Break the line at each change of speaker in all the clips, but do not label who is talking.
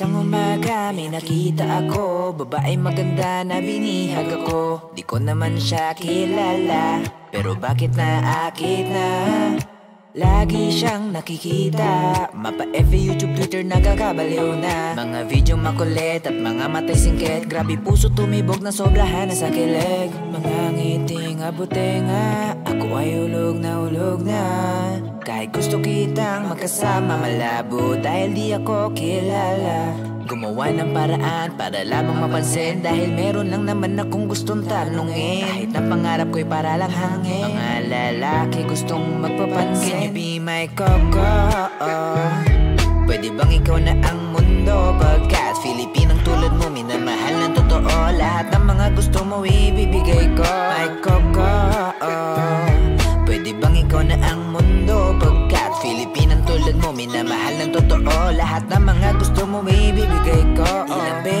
na may nakita ako. Babae maganda na binihag ako. Di ko naman siya kilala. Pero bakit naakit na? Lagi siyang nakikita. Mapa FA, YouTube, Twitter, nagkakabaliw na. Mga video makulit at mga matay singkit. Grabe puso tumibog na sobrahan na sa kilig. Mga ngiting abutenga Ako ay ulog na ulog na. Kahit gusto kitang magkasama malabo Dahil di ako kilala. Gumawa ng paraan para lamang mapansin Dahil meron lang naman akong gustong tanungin. Kahit ang pangarap ko'y para lang hangin. Mga lalaki gustong magpapansin. Can you be my coco? Pwede bang ikaw na ang mundo? Pagkat Filipinang tulad mo minamahal ng totoo. Lahat ng mga gusto mo ibibigay ko. My coco Pwede bang ikaw na ang mundo? Pagkat Filipinang tulad mo minamahal ng totoo. Lahat ng mga gusto mo ibibigay ko. Ilang beses nang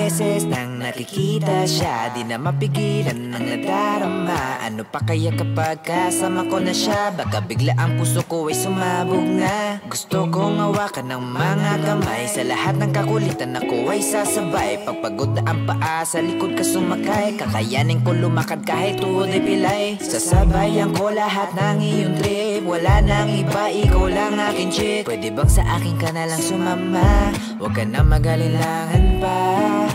nakikita siya Di na mapigilan ng nadarama. Ano pa kaya kapag kasama ko na siya? Baka bigla ang puso ko ay sumabog na. Gusto kong hawakan ng mga kamay. Sa lahat ng kakulitan ako ay sasabay. Pagpagod na ang paa sa likod ka sumakay. Kakayanin ko lumakad kahit tuhod ay pilay. Sasabayan ko lahat ng iyong trip. Wala nang iba, ikaw lang akin chick Pwede bang sa akin ka na lang sumama? Huwag ka na magalilangan pa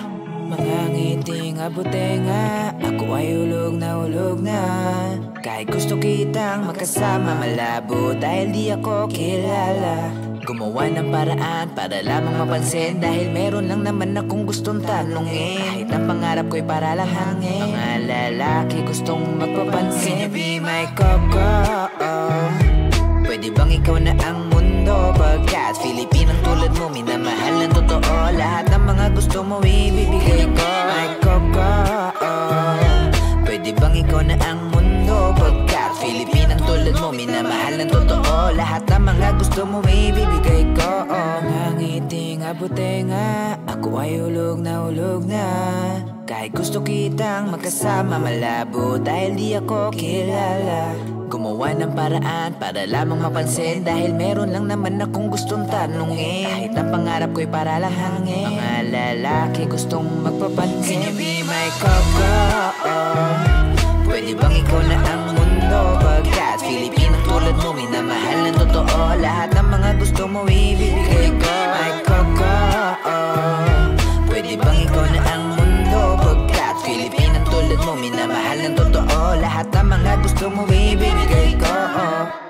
ngiting abutenga Ako ay ulog na ulog na Kahit gusto kitang makasama malabo Dahil di ako kilala Gumawa ng paraan para lamang mapansin Dahil meron lang naman akong gustong tanungin Kahit ang pangarap ko'y para lang hangin Mga lalaki gustong magpapansin Can you be my coco? Pwede bang ikaw na ang mundo? Pagkat Filipinang tulad mo minamahal ng totoo Lahat ng mga gusto mo ibibigay gusto mo ibibigay ko. Mga ngiting abutenga Ako ay ulog na ulog na. Kahit gusto kitang magkasama malabo. Dahil di ako kilala. Gumawa ng paraan para lamang mapansin. Dahil meron lang naman akong gustong tanungin. Kahit ang pangarap ko'y para lang hangin Mga lalaki gustong magpapansin. Can you be my coco? Pwede bang ikaw na ang mundo? Tulad mo, minamahal ng totoo Lahat ng mga gusto mo, ibibigay ko oh.